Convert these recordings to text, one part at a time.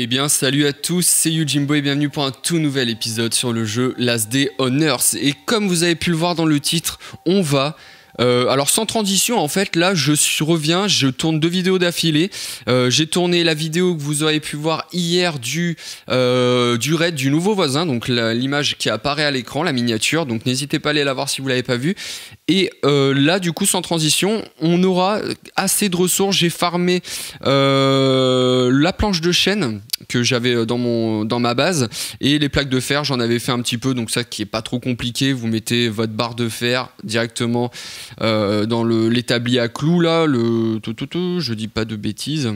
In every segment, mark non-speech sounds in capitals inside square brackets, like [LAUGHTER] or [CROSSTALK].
Eh bien, salut à tous, c'est Yujimbo et bienvenue pour un tout nouvel épisode sur le jeu Last Day on Earth. Et comme vous avez pu le voir dans le titre, on va euh, alors sans transition, en fait, là, je reviens, je tourne deux vidéos d'affilée. Euh, j'ai tourné la vidéo que vous avez pu voir hier du euh, du raid du nouveau voisin, donc l'image qui apparaît à l'écran, la miniature. Donc n'hésitez pas à aller la voir si vous l'avez pas vue. Et là, du coup, sans transition, on aura assez de ressources. J'ai farmé la planche de chaîne que j'avais dans, ma base. Et les plaques de fer, j'en avais fait un petit peu, donc ça qui est pas trop compliqué. Vous mettez votre barre de fer directement dans l'établi à clous, là, le je dis pas de bêtises.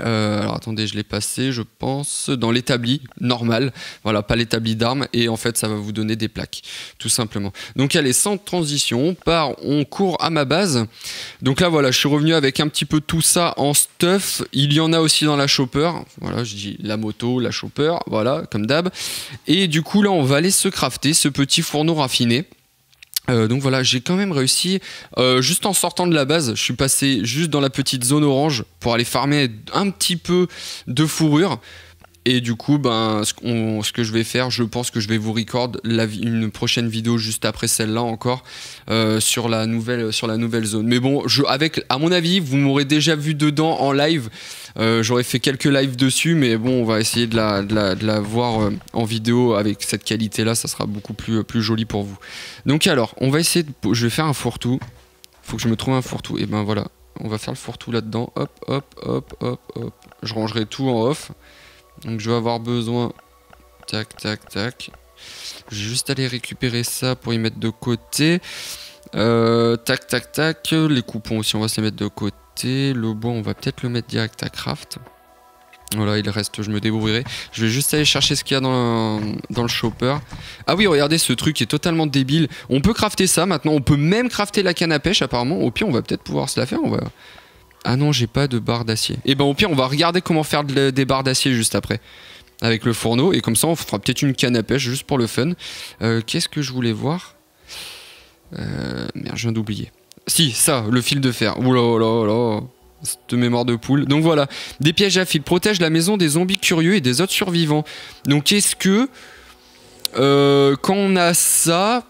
Euh, alors attendez, je l'ai passé, je pense, dans l'établi normal, voilà, pas l'établi d'armes, et en fait ça va vous donner des plaques, tout simplement. Donc est sans transition, on part, on court à ma base. Donc là voilà, je suis revenu avec un petit peu tout ça en stuff. Il y en a aussi dans la chopper, voilà, je dis la moto, la chopper, voilà, comme d'hab. Et du coup là on va aller se crafter ce petit fourneau raffiné. Euh, donc voilà, j'ai quand même réussi, euh, juste en sortant de la base, je suis passé juste dans la petite zone orange pour aller farmer un petit peu de fourrure. Et du coup, ben, ce, que je vais faire, je pense que je vais vous record une prochaine vidéo juste après celle-là encore euh, sur, la nouvelle, sur la nouvelle zone. Mais bon, je, avec, à mon avis, vous m'aurez déjà vu dedans en live. Euh, j'aurais fait quelques lives dessus, mais bon, on va essayer de la, de la, de la voir euh, en vidéo avec cette qualité-là. Ça sera beaucoup plus, plus joli pour vous. Donc alors, on va essayer de... Je vais faire un fourre-tout. Faut que je me trouve un fourre-tout. Et ben voilà, on va faire le fourre-tout là-dedans. Hop, hop, hop, hop, hop. Je rangerai tout en off. Donc je vais avoir besoin... Tac, tac, tac. Je vais juste aller récupérer ça pour y mettre de côté. Euh, tac, tac, tac. Les coupons aussi, on va se les mettre de côté. Le bois, on va peut-être le mettre direct à craft. Voilà, il reste, je me débrouillerai. Je vais juste aller chercher ce qu'il y a dans, dans le chopper. Ah oui, regardez, ce truc est totalement débile. On peut crafter ça maintenant. On peut même crafter la canne à pêche, apparemment. Au pire, on va peut-être pouvoir se la faire. On va... Ah non, j'ai pas de barre d'acier. Et eh ben au pire, on va regarder comment faire des barres d'acier juste après. Avec le fourneau. Et comme ça, on fera peut-être une canne à pêche juste pour le fun. Euh, qu'est-ce que je voulais voir? Euh, Merde, je viens d'oublier. Si, ça, le fil de fer. Oula, là, là. Cette mémoire de poule. Donc voilà, des pièges à fil protègent la maison des zombies curieux et des autres survivants. Donc est-ce que euh, quand on a ça,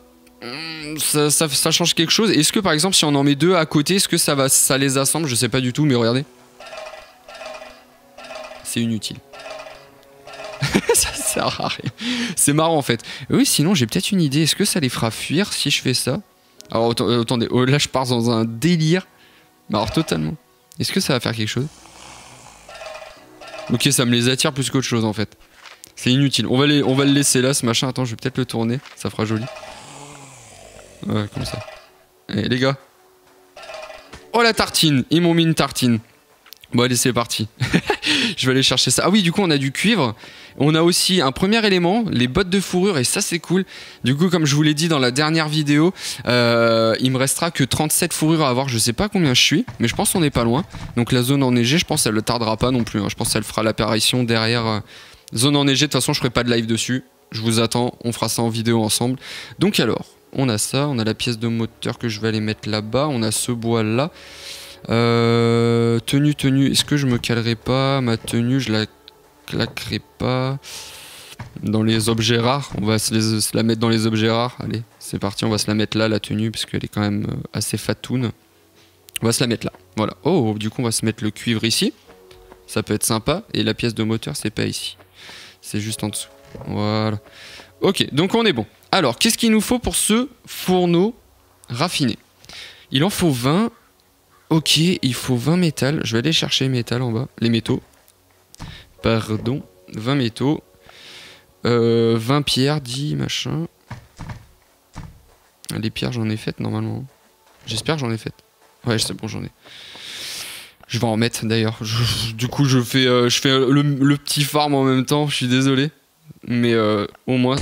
ça, change quelque chose. Est-ce que par exemple si on en met deux à côté, est-ce que ça va ça les assemble? Je sais pas du tout, mais regardez. C'est inutile. [LAUGHS] ça sert à rien. C'est marrant en fait. Oui, sinon j'ai peut-être une idée. Est-ce que ça les fera fuir si je fais ça? Alors euh, attendez, oh, là je pars dans un délire. Alors totalement. Est-ce que ça va faire quelque chose? Ok, ça me les attire plus qu'autre chose en fait. C'est inutile. On va, on va le laisser là, ce machin. Attends, je vais peut-être le tourner. Ça fera joli. Ouais, comme ça. Allez, les gars. Oh la tartine Ils m'ont mis une tartine. Bon, allez, c'est parti. [LAUGHS] je vais aller chercher ça. Ah oui, du coup, on a du cuivre. On a aussi un premier élément, les bottes de fourrure, et ça, c'est cool. Du coup, comme je vous l'ai dit dans la dernière vidéo, euh, il me restera que 37 fourrures à avoir. Je sais pas combien je suis, mais je pense qu'on n'est pas loin. Donc, la zone enneigée, je pense qu'elle ne tardera pas non plus. Hein. Je pense qu'elle fera l'apparition derrière. Euh, zone enneigée, de toute façon, je ferai pas de live dessus. Je vous attends, on fera ça en vidéo ensemble. Donc, alors, on a ça, on a la pièce de moteur que je vais aller mettre là-bas, on a ce bois là. Euh, tenue, tenue, est-ce que je me calerai pas Ma tenue, je la claquerai pas dans les objets rares. On va se, la mettre dans les objets rares. Allez, c'est parti, on va se la mettre là, la tenue, parce qu'elle est quand même euh, assez fatoune. On va se la mettre là. Voilà. Oh, du coup, on va se mettre le cuivre ici. Ça peut être sympa. Et la pièce de moteur, c'est pas ici. C'est juste en dessous. Voilà. Ok, donc on est bon. Alors, qu'est-ce qu'il nous faut pour ce fourneau raffiné? Il en faut 20. Ok, il faut 20 métal. Je vais aller chercher les métal en bas. Les métaux. Pardon. 20 métaux. 20 euh, pierres, 10 machin. Les pierres, j'en ai faites normalement. J'espère que j'en ai faites. Ouais, c'est bon, j'en ai. Je vais en mettre d'ailleurs. Du coup, je fais, euh, le, petit farm en même temps. Je suis désolé. Mais euh, au moins,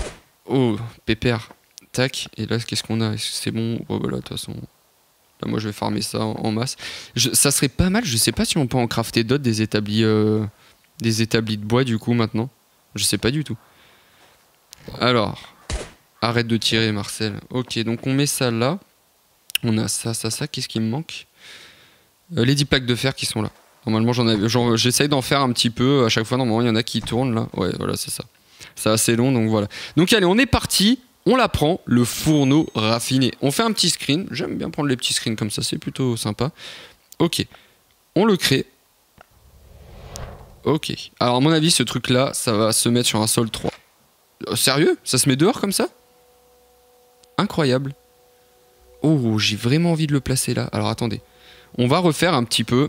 Oh, pépère. Tac. Et là, qu'est-ce qu'on a? C'est bon oh, voilà, de toute façon. Là, moi, je vais farmer ça en, masse. ça serait pas mal. Je sais pas si on peut en crafter d'autres des établis, euh, des établis de bois, du coup, maintenant. Je sais pas du tout. Alors. Arrête de tirer, Marcel. Ok, donc on met ça là. On a ça, ça, ça. Qu'est-ce qui me manque? Euh, Les 10 plaques de fer qui sont là. Normalement, j'essaye d'en faire un petit peu. À chaque fois, normalement, il y en a qui tournent là. Ouais, voilà, c'est ça. C'est assez long, donc voilà. Donc allez, on est parti. On la prend, le fourneau raffiné. On fait un petit screen. J'aime bien prendre les petits screens comme ça, c'est plutôt sympa. Ok. On le crée. Ok. Alors, à mon avis, ce truc-là, ça va se mettre sur un sol 3. Euh, sérieux? Ça se met dehors comme ça? Incroyable. Oh, j'ai vraiment envie de le placer là. Alors, attendez. On va refaire un petit peu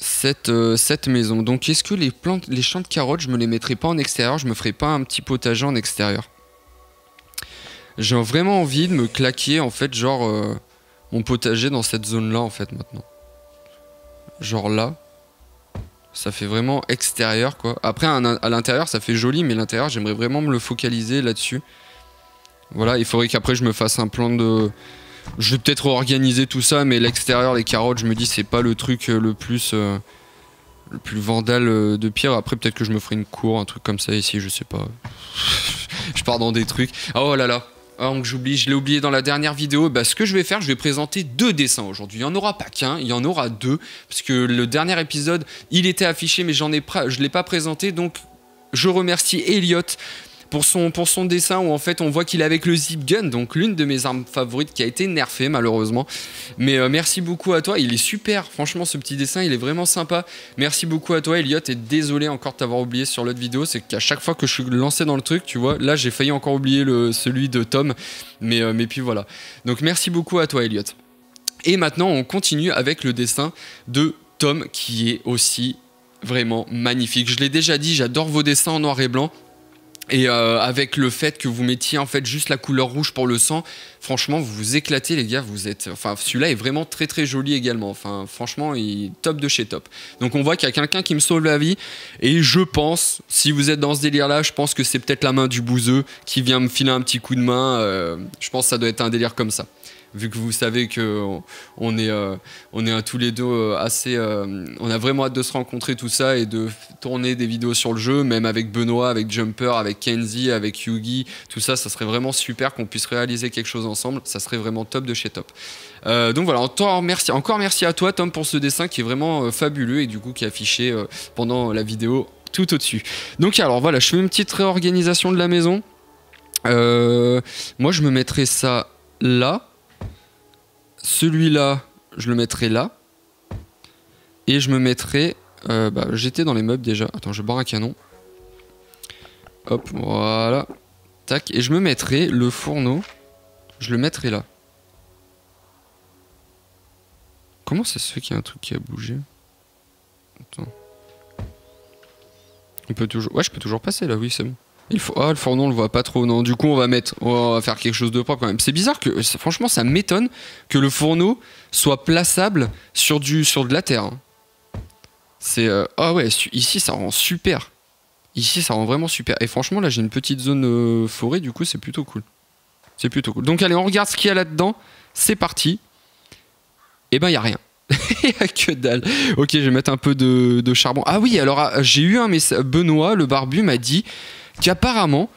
cette, euh, cette maison. Donc, est-ce que les plantes, les champs de carottes, je me les mettrai pas en extérieur Je me ferai pas un petit potager en extérieur? J'ai vraiment envie de me claquer, en fait, genre, euh, mon potager dans cette zone-là, en fait, maintenant. Genre là. Ça fait vraiment extérieur, quoi. Après, à l'intérieur, ça fait joli, mais l'intérieur, j'aimerais vraiment me le focaliser là-dessus. Voilà, il faudrait qu'après, je me fasse un plan de je vais peut-être organiser tout ça, mais l'extérieur, les carottes, je me dis, c'est pas le truc euh, le plus. Euh, le plus vandal euh, de pire. Après, peut-être que je me ferai une cour, un truc comme ça ici, je sais pas. [LAUGHS] je pars dans des trucs. Oh là là. Oh, j'oublie, je l'ai oublié dans la dernière vidéo. Bah, ce que je vais faire, je vais présenter deux dessins aujourd'hui. Il n'y en aura pas qu'un, il y en aura deux. Parce que le dernier épisode, il était affiché, mais j'en ai je ne l'ai pas présenté. Donc, je remercie Elliot pour son, pour son dessin où en fait on voit qu'il est avec le zip gun, donc l'une de mes armes favorites qui a été nerfée malheureusement. Mais euh, merci beaucoup à toi, il est super, franchement ce petit dessin il est vraiment sympa. Merci beaucoup à toi Elliot et désolé encore de t'avoir oublié sur l'autre vidéo, c'est qu'à chaque fois que je suis lancé dans le truc, tu vois, là j'ai failli encore oublier celui de Tom, mais, euh, mais puis voilà. Donc merci beaucoup à toi Elliot. Et maintenant on continue avec le dessin de Tom qui est aussi vraiment magnifique. Je l'ai déjà dit, j'adore vos dessins en noir et blanc. Et euh, avec le fait que vous mettiez en fait juste la couleur rouge pour le sang, franchement, vous vous éclatez les gars. Vous êtes, enfin, celui-là est vraiment très très joli également. Enfin, franchement, il est top de chez top. Donc on voit qu'il y a quelqu'un qui me sauve la vie. Et je pense, si vous êtes dans ce délire-là, je pense que c'est peut-être la main du bouseux qui vient me filer un petit coup de main. Euh, je pense que ça doit être un délire comme ça vu que vous savez que on est, euh, on est tous les deux euh, assez. Euh, on a vraiment hâte de se rencontrer, tout ça, et de tourner des vidéos sur le jeu, même avec Benoît, avec Jumper, avec Kenzie, avec Yugi, tout ça, ça serait vraiment super qu'on puisse réaliser quelque chose ensemble. Ça serait vraiment top de chez top. donc voilà, encore merci, encore merci à toi, Tom, pour ce dessin qui est vraiment fabuleux et du coup qui est affiché pendant la vidéo tout au-dessus. Donc alors voilà, je fais une petite réorganisation de la maison. moi, je me mettrais ça là. Celui-là, je le mettrai là. Et je me mettrai... Euh, bah, J'étais dans les meubles déjà. Attends, je barre un canon. Hop, voilà. Tac. Et je me mettrai le fourneau. Je le mettrai là. Comment ça se fait qu'il y a un truc qui a bougé? Attends. On peut toujours... Ouais, je peux toujours passer là, oui, c'est bon. Il faut... Ah, le fourneau, on le voit pas trop. Non, du coup, on va mettre. On va faire quelque chose de propre quand même. C'est bizarre que. Franchement, ça m'étonne que le fourneau soit plaçable sur, du... sur de la terre. Hein. C'est. Euh, ah ouais, ici, ça rend super. Ici, ça rend vraiment super. Et franchement, là, j'ai une petite zone euh, forêt, du coup, c'est plutôt cool. C'est plutôt cool. Donc, allez, on regarde ce qu'il y a là-dedans. C'est parti. Eh ben, il y a rien. [LAUGHS] que dalle. Ok, je vais mettre un peu de, de charbon. Ah oui, alors ah, j'ai eu un message. Benoît, le barbu, m'a dit qu'apparemment.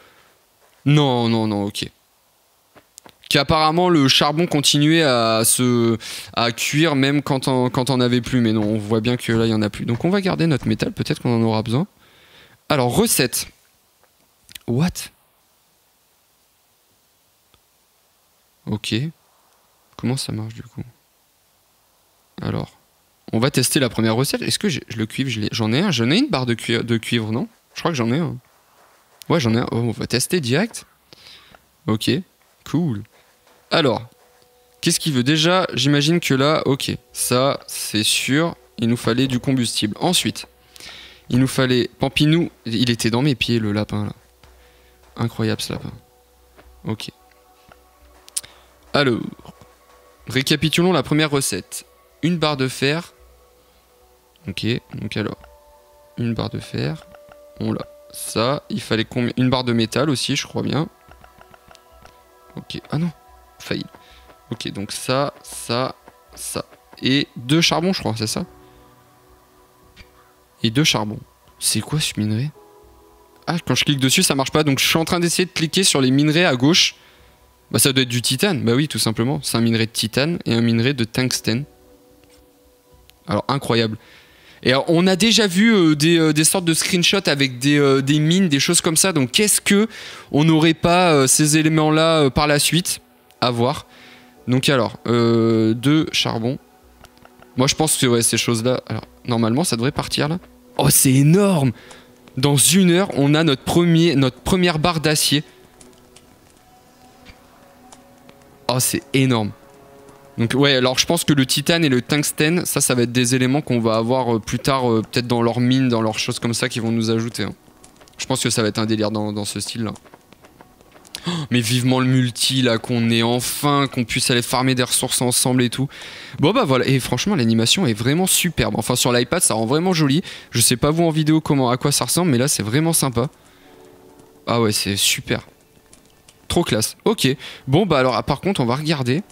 Non, non, non, ok. Qu'apparemment le charbon continuait à se à cuire même quand on, quand avait plus. Mais non, on voit bien que là il y en a plus. Donc on va garder notre métal, peut-être qu'on en aura besoin. Alors, recette. What? Ok. Comment ça marche du coup? Alors, on va tester la première recette. Est-ce que je le cuivre J'en ai un? J'en ai une barre de de cuivre, non? Je crois que j'en ai un. Ouais, j'en ai un. Oh, on va tester direct. Ok, cool. Alors, qu'est-ce qu'il veut Déjà, j'imagine que là, ok, ça, c'est sûr, il nous fallait du combustible. Ensuite, il nous fallait... Pampinou, il était dans mes pieds, le lapin, là. Incroyable, ce lapin. Ok. Alors, récapitulons la première recette. Une barre de fer. Ok, donc alors, une barre de fer. On l'a. Ça, il fallait combien Une barre de métal aussi, je crois bien. Ok, ah non, failli. Ok, donc ça, ça, ça. Et deux charbons, je crois, c'est ça? Et deux charbons. C'est quoi ce minerai? Ah, quand je clique dessus, ça marche pas. Donc je suis en train d'essayer de cliquer sur les minerais à gauche. Bah ça doit être du titane. Bah oui, tout simplement. C'est un minerai de titane et un minerai de tungstène. Alors incroyable. Et on a déjà vu euh, des, des, sortes de screenshots avec des, des, mines, des choses comme ça. Donc qu'est-ce que on n'aurait pas ces éléments-là par la suite À voir? Donc alors, de charbon. Moi je pense que ouais, ces choses-là... Alors normalement ça devrait partir là. Oh c'est énorme Dans une heure on a notre, premier, notre première barre d'acier. Oh c'est énorme. Donc ouais, alors je pense que le titane et le tungstène, ça, ça va être des éléments qu'on va avoir euh, plus tard, euh, peut-être dans leurs mines, dans leurs choses comme ça, qui vont nous ajouter. Hein. Je pense que ça va être un délire dans, ce style-là. Oh, mais vivement le multi, là, qu'on ait enfin, qu'on puisse aller farmer des ressources ensemble et tout. Bon bah voilà, et franchement l'animation est vraiment superbe. Enfin sur l'iPad ça rend vraiment joli. Je sais pas vous en vidéo comment, à quoi ça ressemble, mais là c'est vraiment sympa. Ah ouais, c'est super. Trop classe. Ok. Bon bah alors par contre on va regarder.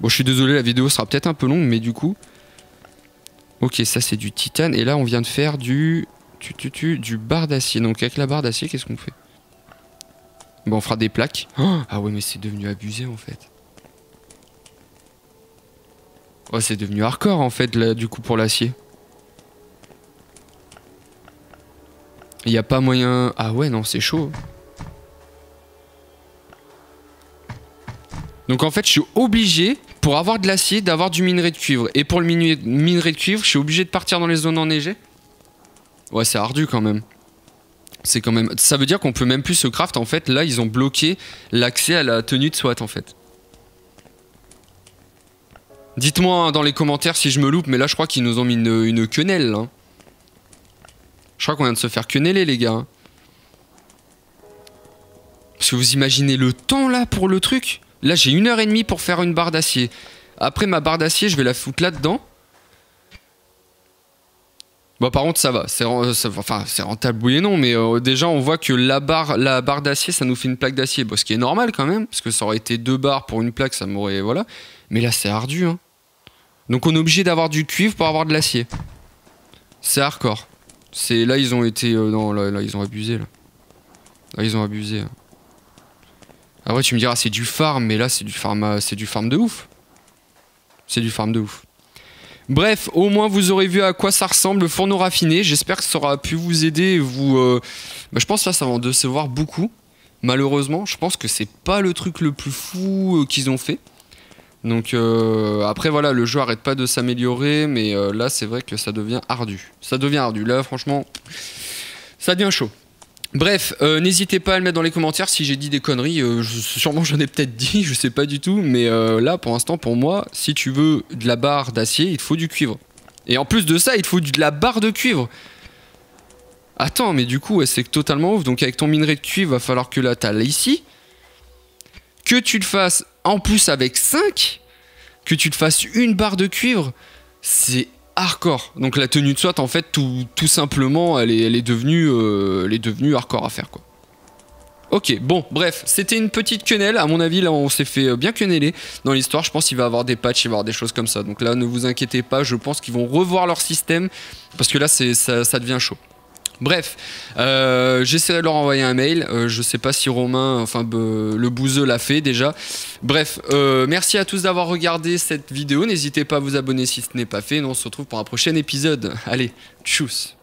Bon, je suis désolé, la vidéo sera peut-être un peu longue, mais du coup... Ok, ça c'est du titane. Et là, on vient de faire du... Tu, tu, tu, du barre d'acier. Donc avec la barre d'acier, qu'est-ce qu'on fait? Bon, on fera des plaques. Oh ah ouais, mais c'est devenu abusé en fait. Oh, c'est devenu hardcore en fait, là, du coup, pour l'acier. Il n'y a pas moyen... Ah ouais, non, c'est chaud. Donc en fait, je suis obligé, pour avoir de l'acier, d'avoir du minerai de cuivre. Et pour le minerai de cuivre, je suis obligé de partir dans les zones enneigées. Ouais, c'est ardu quand même. C'est quand même. Ça veut dire qu'on peut même plus se craft. En fait, là, ils ont bloqué l'accès à la tenue de SWAT en fait. Dites-moi dans les commentaires si je me loupe, mais là, je crois qu'ils nous ont mis une, quenelle. Hein. Je crois qu'on vient de se faire queneller, les gars. Hein. Parce que vous imaginez le temps là pour le truc Là, j'ai une heure et demie pour faire une barre d'acier. Après ma barre d'acier, je vais la foutre là-dedans. Bon, par contre, ça va. C'est enfin, rentable, oui et non, mais euh, déjà, on voit que la barre, la barre d'acier, ça nous fait une plaque d'acier. Ce qui est normal quand même, parce que ça aurait été deux barres pour une plaque, ça m'aurait. Voilà. Mais là, c'est ardu. Hein. Donc, on est obligé d'avoir du cuivre pour avoir de l'acier. C'est hardcore. C'est là, ils ont été. Euh, non, là, là, ils ont abusé. Là, là ils ont abusé. Hein. Ah ouais, tu me diras, c'est du farm, mais là, c'est du farm, euh, du farm de ouf. C'est du farm de ouf. Bref, au moins vous aurez vu à quoi ça ressemble le fourneau raffiné. J'espère que ça aura pu vous aider. Vous, euh, bah, je pense que là, ça va en décevoir beaucoup. Malheureusement, je pense que c'est pas le truc le plus fou euh, qu'ils ont fait. Donc après voilà, le jeu arrête pas de s'améliorer, mais là c'est vrai que ça devient ardu. Ça devient ardu. Là franchement, ça devient chaud. Bref, euh, n'hésitez pas à le mettre dans les commentaires si j'ai dit des conneries. Euh, sûrement j'en ai peut-être dit, [LAUGHS] je sais pas du tout. Mais euh, là, pour l'instant, pour moi, si tu veux de la barre d'acier, il faut du cuivre. Et en plus de ça, il faut de la barre de cuivre. Attends, mais du coup, c'est totalement ouf. Donc avec ton minerai de cuivre, va falloir que là, t'as ici. Que tu le fasses en plus avec 5. Que tu te fasses une barre de cuivre. C'est hardcore. Donc la tenue de SWAT, en fait, tout, simplement, elle est, devenue, euh, elle hardcore à faire, quoi. Ok, bon, bref, c'était une petite quenelle. À mon avis, là, on s'est fait bien queneller dans l'histoire. Je pense qu'il va y avoir des patchs, il va y avoir des choses comme ça. Donc là, ne vous inquiétez pas, je pense qu'ils vont revoir leur système parce que là, ça, ça devient chaud. Bref, euh, j'essaierai de leur envoyer un mail. Euh, je sais pas si Romain, enfin le bouseux l'a fait déjà. Bref, euh, merci à tous d'avoir regardé cette vidéo. N'hésitez pas à vous abonner si ce n'est pas fait. Et on se retrouve pour un prochain épisode. Allez, tchuss.